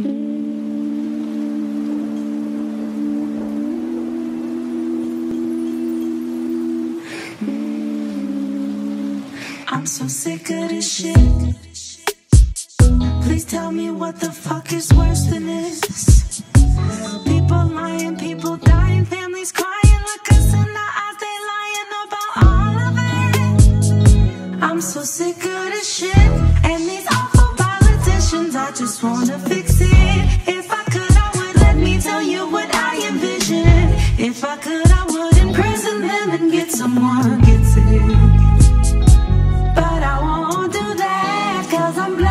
I'm so sick of this shit. Please tell me what the fuck is worse than this. People lying, people dying, families crying. Look us in the eyes, they lying about all of it. I'm so sick of this shit and these awful politicians. I just wanna. If I could, I would imprison them and get someone, get sick. But I won't do that, cause I'm black.